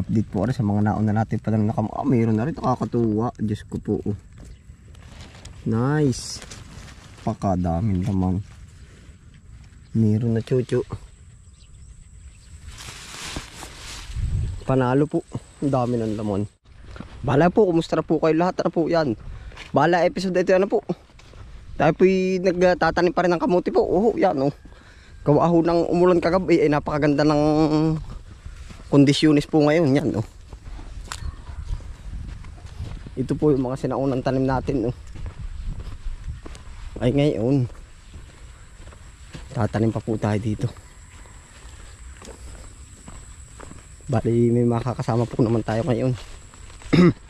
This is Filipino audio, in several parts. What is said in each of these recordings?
update po rin sa mga nauna natin pa lang nakam... Ah, mayroon na rin. Nakakatuwa. Diyos ko po. Oh. Nice. Pakadaming lamang. Mayroon na chuchu. Panalo po. Ang dami ng lamon. Bala po. Kumusta na po kayo lahat? Ano po yan? Bala episode ito ano po. Tayo po'y nagtatanim pa rin ng kamuti po. Oh, yan oh. Gawa ho ng umulan kagabi. Ay napakaganda ng kondisyones po ngayon yan oh. ito po yung mga sinaunang tanim natin oh. ay ngayon tatanim pa po tayo dito bali may makakasama po naman tayo ngayon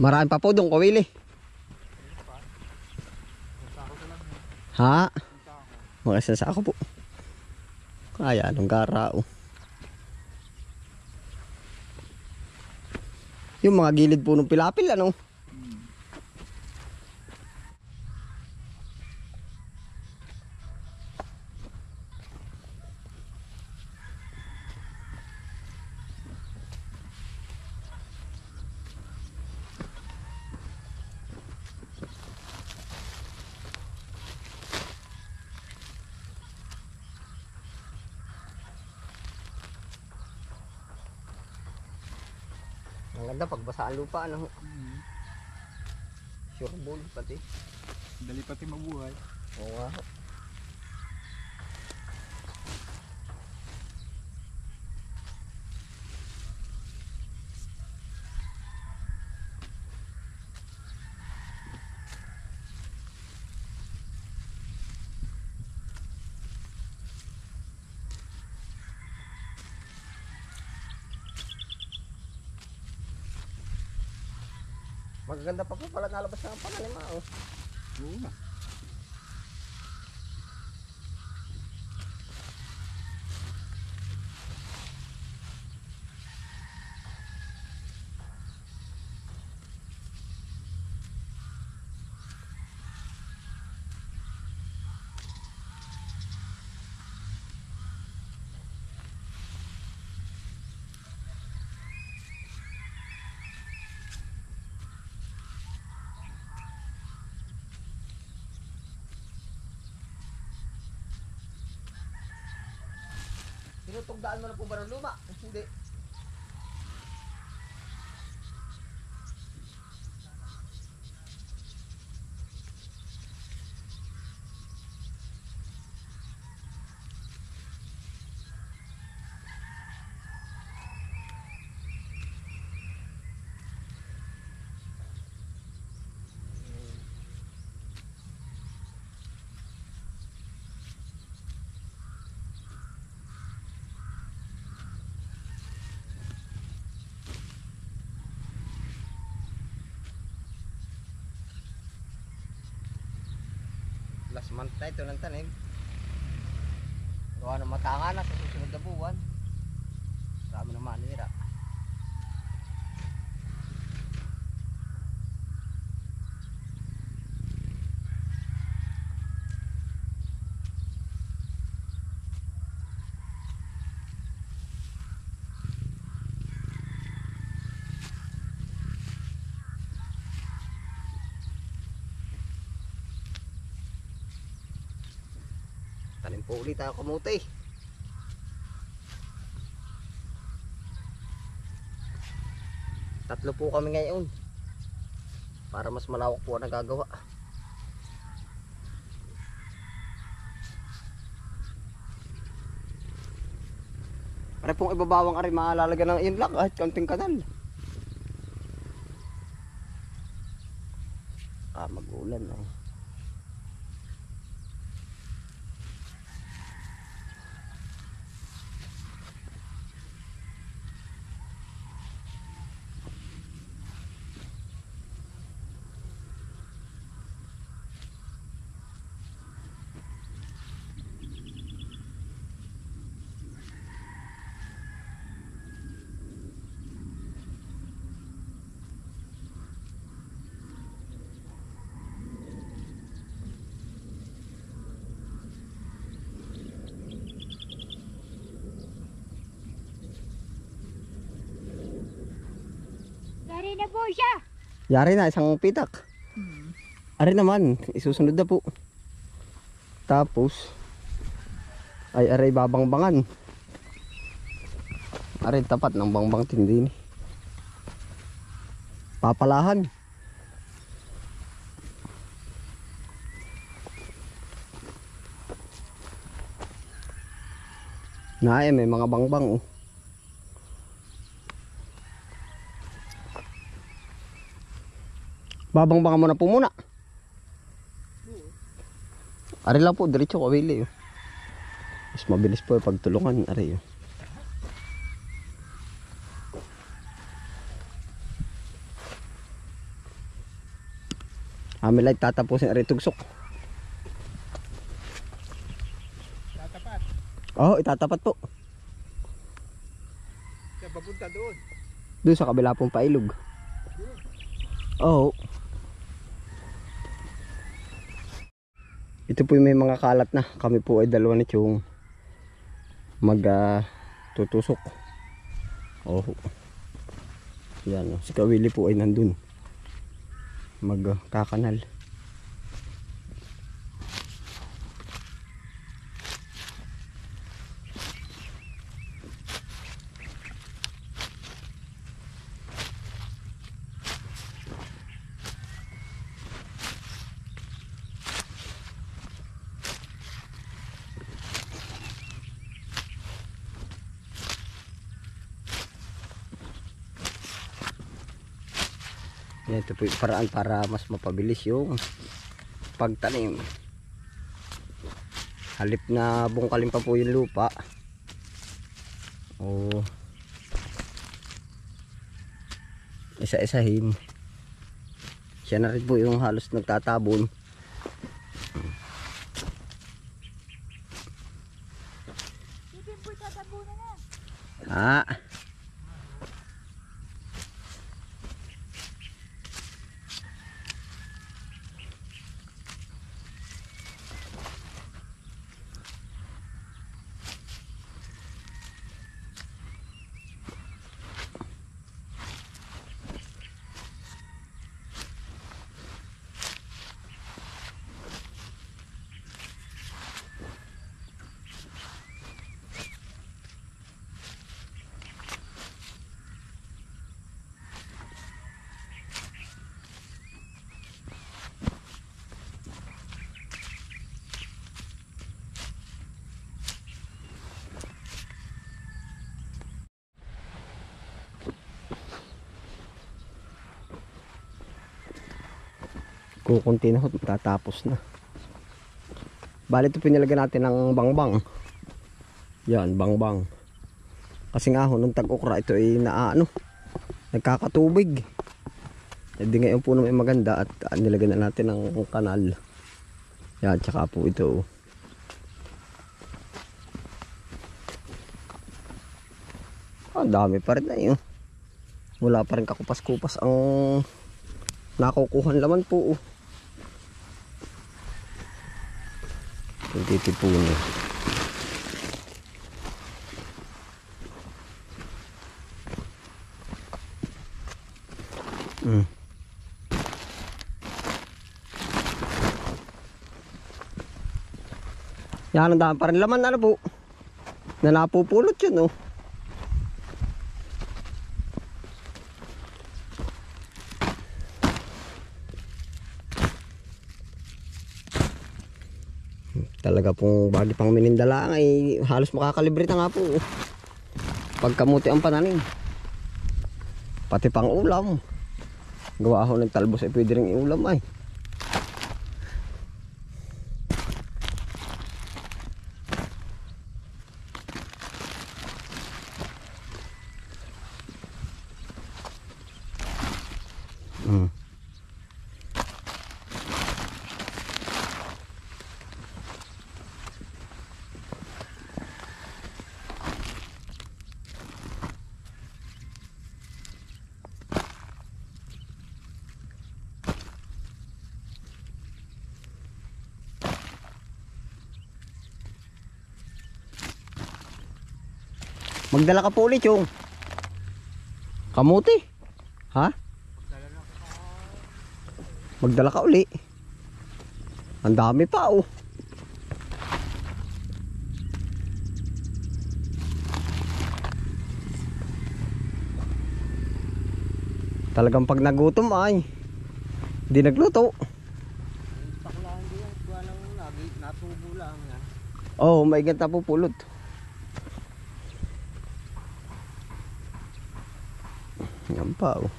Marami pa po doon, kawili. Ha? Mga isang sako po. Kaya, anong gara oh. Yung mga gilid po ng pilapil, ano? Ang ganda pagbasa ang lupa, ano? Sure ball pati. Dali pati mabuhay. Oo nga. Magaganda pa po pala nalabas na ang pananim ah, oh. Oo nga. Tinutugdaan mo na po ba ng luma? Hindi. Last month na ito ng tanim. Gawa ng matanga na sa susunod na buwan. Marami na manira. Ulit tayo kamuti. Tatlo po kami ngayon. Para mas malawak po ang nagagawa. Pare pong ibabawang ari maalalagyan ng inlock kahit kaunting kanal. Ah, mag-ulan na eh. Na po siya. Yari na, isang pitak. Ari naman, isusunod na po. Tapos, ay aray babangbangan. Aray tapat ng bangbang tindi. Papalahan. Na eh, may mga bangbang oh. Babangbangan mo na po muna. Ari lang po, diretso kawili. Oh. Mas mabilis po yung pagtulungan. Ari oh. Amin lang tatapusin ari tugsok. Tatapat. Oo, oh, itatapat po. Siya papunta doon. Doon sa kabila pong pailog. Oo. Ito po yung may mga kalat na. Kami po ay dalawa na yung mag ah, tutusok. Oo. Yan. oh. Si Kawili po ay nandun. Mag ah, kakanal. Yan, ito po yung paraan para mas mapabilis yung pagtanim. Halip na bungkalin pa po yung lupa. O isa-isahin. Siya na rin po yung halos nagtatabon. Ah. Kukunti na ho, tatapos na. Bali ito pinilagyan natin ng bangbang. Yan, bangbang. Kasi nga ho, nung tag-ukra, ito ay naano, nagkakatubig. E di ngayon po naman maganda at ah, nilagyan na natin ng kanal. Yan, tsaka po ito. Ah, dami pa rin na yun. Wala pa rin kakupas-kupas ang nakukuhan laman po. Oh. Titipunin. Mm. Yan ang dami pa rin laman ano po. Na napupulot yun oh. Talaga pong bagi pang minindala ay halos makakalibre na nga po. Pagkamuti ang pananim. Pati pang ulam. Gawa ako ng talbos ay pwede rin iulam ay. Magdala ka po ulit yung kamuti. Ha? Magdala ka uli. Ang dami pa oh. Talagang pag nagutom ay hindi nagluto. Paklaan din yan. Kuha ng lagi. Natubo lang yan. Oh, may ganda po pulot. Yan pa oh.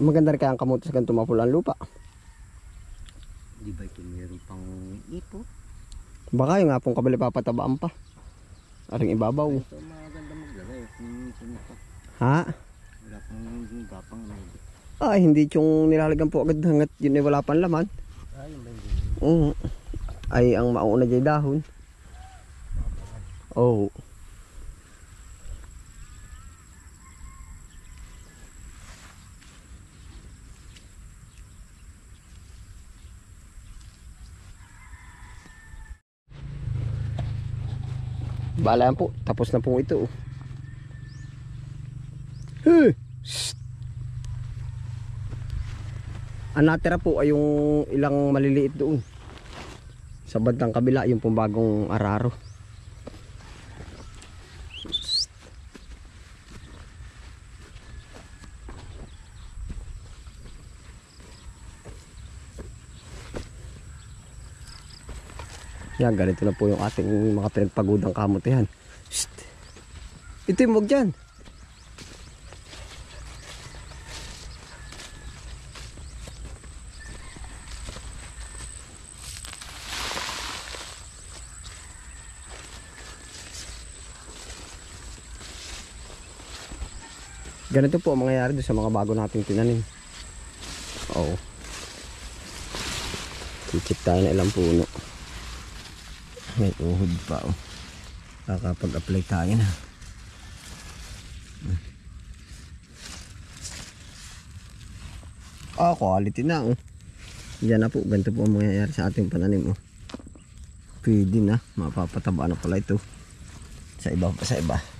Maganda rin kaya ang kamote sa ganito mapulang lupa. Di ba ito meron pang ipo? Baka yung nga pong kabali papatabaan pa. Aring ibabaw. Ito maganda maglagay. Ha? Wala pang gapang na. Ay, hindi yung nilalagyan po agad hanggat yun ay wala pang laman. Ayun ba hindi? Oo. Ay, ang mauna dyan dahon. Oo. Bala po. Tapos na po ito. oh. Hey! Ang natira po ay yung ilang maliliit doon. Sa bandang kabila, yung pong bagong araro. Yan, ganito na po yung ating mga pinagpagudang kamutihan. Shh! Ito yung mug dyan. Ganito po ang mangyayari doon sa mga bago nating tinanim. Oo. Chichip tayo na ilang puno. May uhod pa oh. Kakapag-apply tayo na. Ah, quality na oh. Yan na po, ganito po ang mangyayari sa ating pananim oh. Pwede na, mapapataba na pala ito. Sa iba pa sa iba.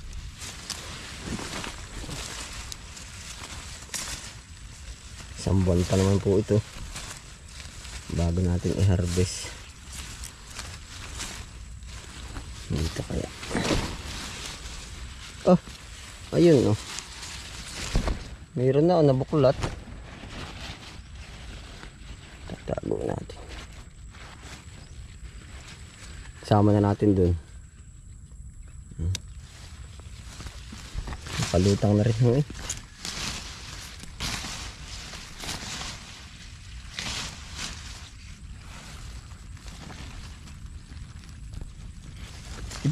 Isang buwan pa naman po ito. Bago natin i-harvest. Dito kaya. Oh, ayun oh. Mayroon na oh, nabuklat. Tatago natin. Sama na natin dun. Hmm. Napalutang na rin eh.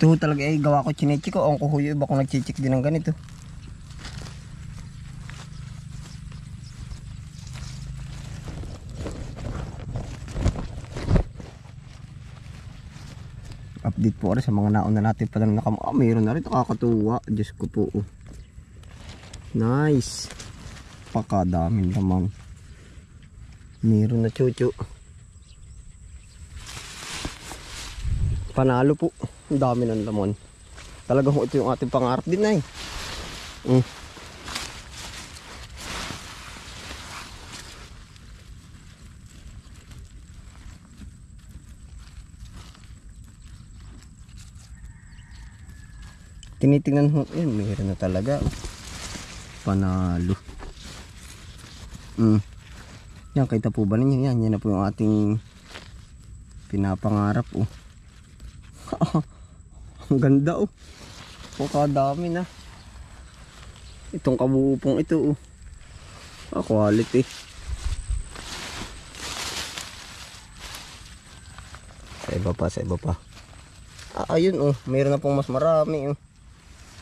Ito talaga ay gawa ko chinechi ko. Ang kuhuyo iba kung nagchichik din ng ganito. Update po sa mga nauna natin pa na nakam... Ah, mayroon na rin. Nakakatuwa. Diyos ko po. oh. Nice. Pakadaming naman. Mayroon na chuchu. Panalo po. Ang dami ng lamon. Talagang ito yung ating pangarap din ay. Mm. Tinitingnan ho, yun, mayroon na talaga. Panalo. Mm. Yan, kita po ba ninyo? Yan, yan na po yung ating pinapangarap. Oh. Ang ganda oh. Pakadami na. Itong kabupong ito oh. Ah, quality. Sa iba pa, sa iba pa. Ah, ayun oh. Mayroon na pong mas marami oh.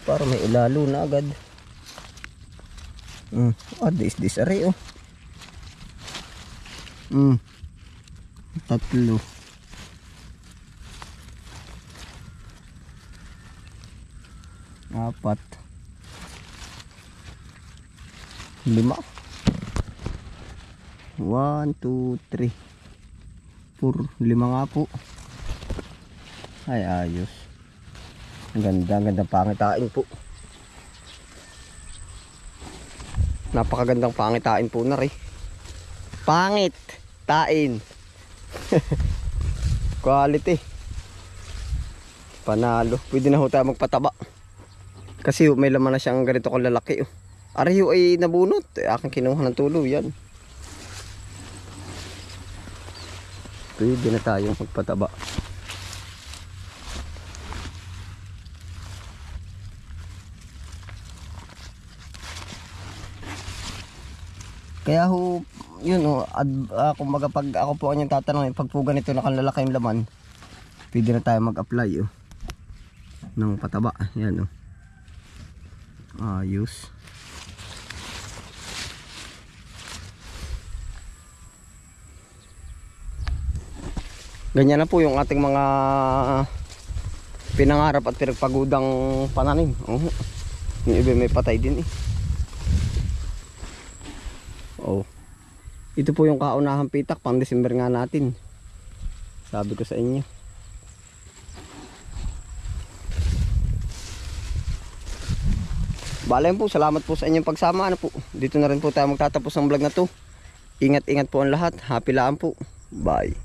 Para may ilalo na agad. Mm. Ah, this this are oh. Mm. Tatlo. Apat lima one, two, three four, lima nga po ay ayos Ang ganda, ang ganda pangitain po. Napakagandang pangitain po na rin. Pangit! Tain! Quality. Panalo. Pwede na ho tayo magpataba. Kasi may laman na siyang ganito kong lalaki. Oh. Ari ho ay nabunot. Eh, aking kinuha ng tulo yan. Pwede na tayong magpataba. Kaya ho, yun ho, ad, uh, kumbaga pag ako po ang yung tatanungin, pag po ganito nakalalaki yung laman, pwede na tayo mag-apply oh, ng pataba. Yan oh. Ayos. Ganyan na po yung ating mga pinangarap at pinagpagudang pananim. Oh. Yung iba may patay din eh. Oh. Ito po yung kaunahang pitak pang December nga natin. Sabi ko sa inyo. Balayan po, salamat po sa inyong pagsama. Ano po? Dito na rin po tayo magtatapos ng vlog na to. Ingat-ingat po ang lahat. Happy lang po. Bye.